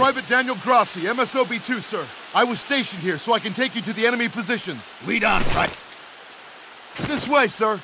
Private Daniel Grassi, MSOB-2, sir. I was stationed here so I can take you to the enemy positions. Lead on, Private. This way, sir.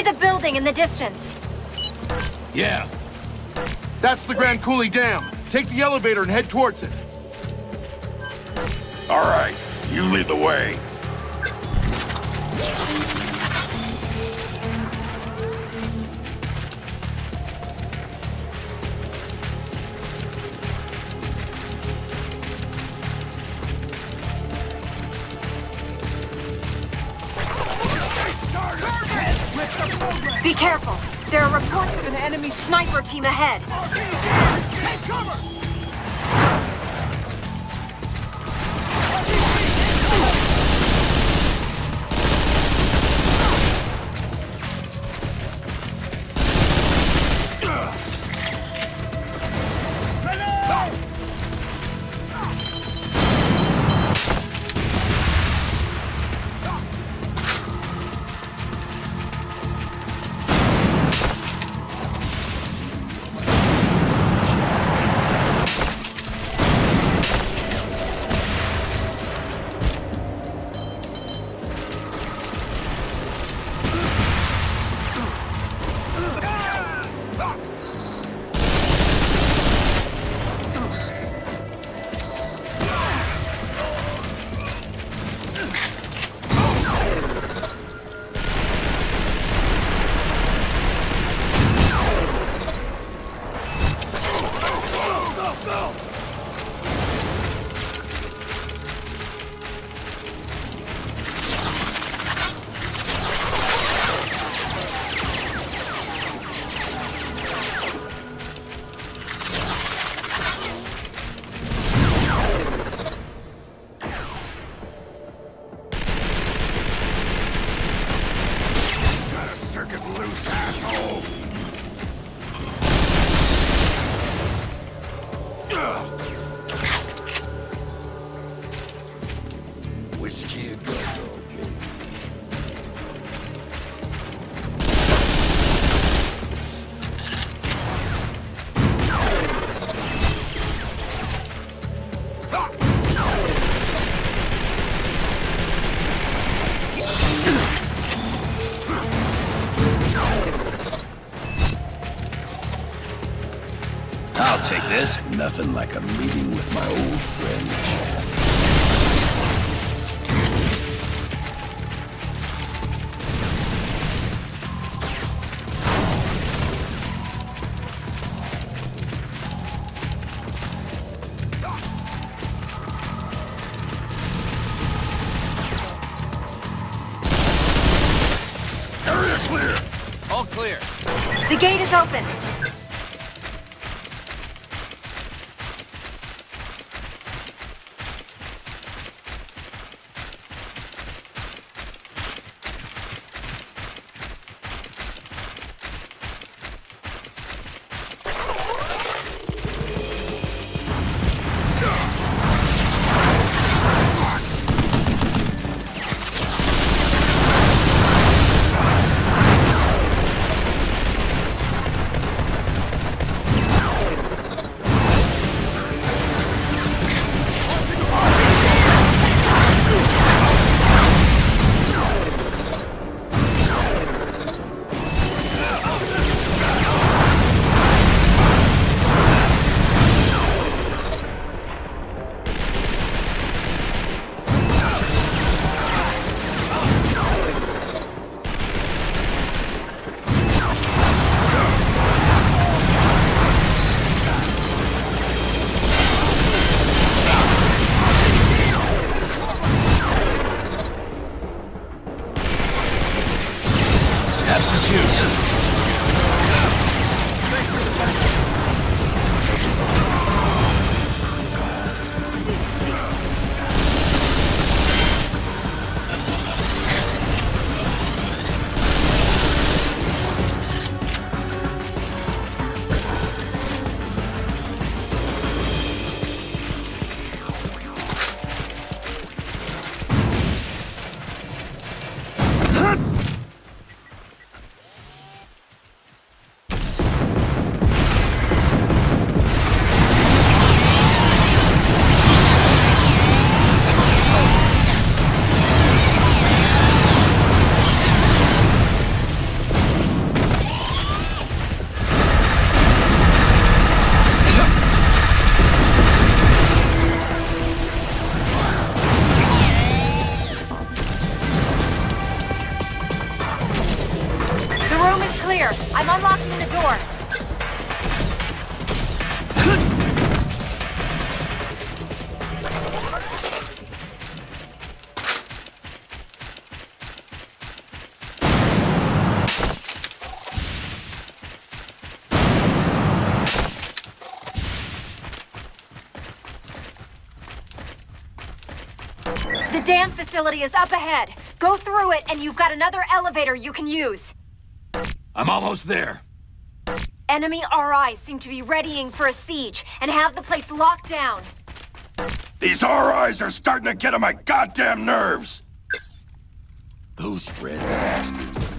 See the building in the distance? Yeah. That's the Grand Coulee Dam. Take the elevator and head towards it. All right. You lead the way. Careful. There are reports of an enemy sniper team ahead. Got this. Nothing like a meeting with my old friend. Area clear. All clear. The gate is open. Facility is up ahead. Go through it, and you've got another elevator you can use. I'm almost there. Enemy RIs seem to be readying for a siege and have the place locked down. These RIs are starting to get on my goddamn nerves! Those red bastards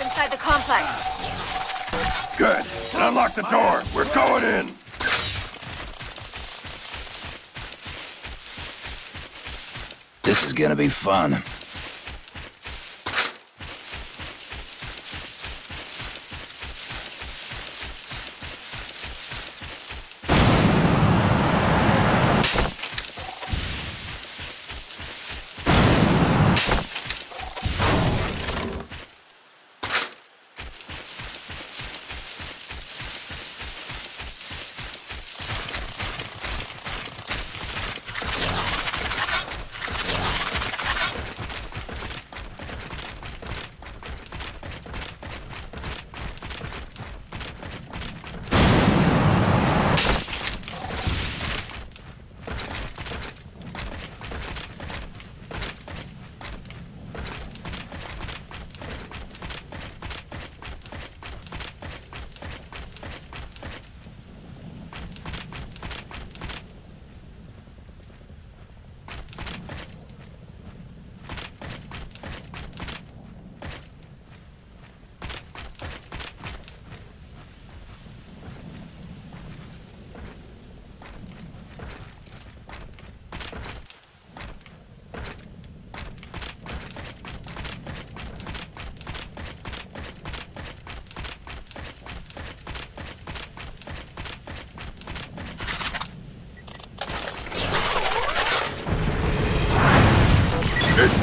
inside the complex. Good. Unlock the door. We're going in. This is gonna be fun.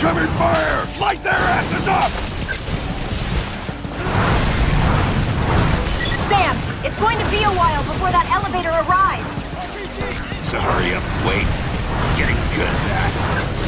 Incoming fire! Light their asses up! Sam, it's going to be a while before that elevator arrives. So hurry up, wait. Getting good at that.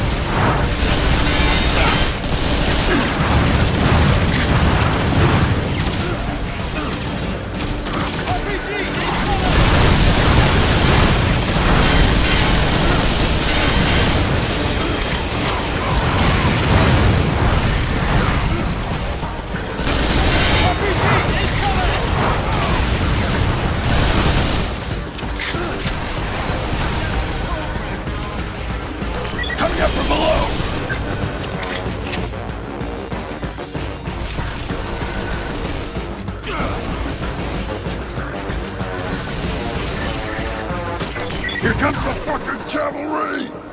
Here comes the fucking cavalry!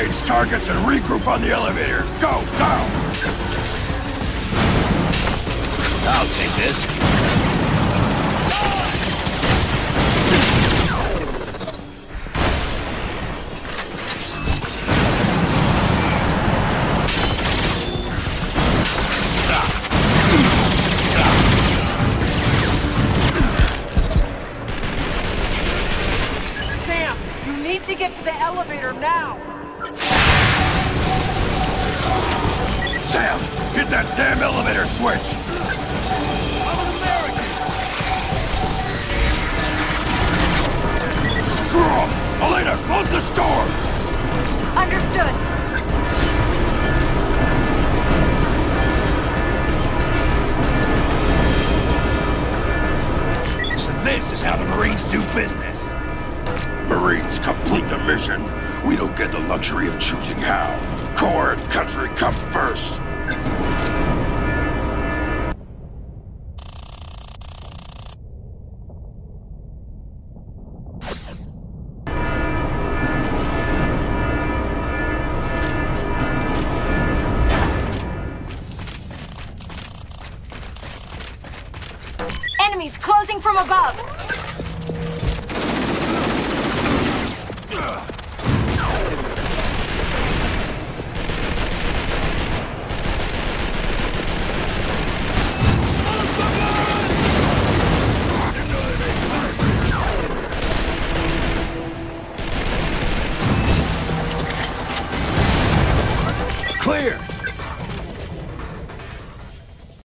Disengage targets and regroup on the elevator. Go, down! I'll take this. The door! Understood. So this is how the Marines do business. Marines complete the mission. We don't get the luxury of choosing how. Corps and country come first. Enemies closing from above.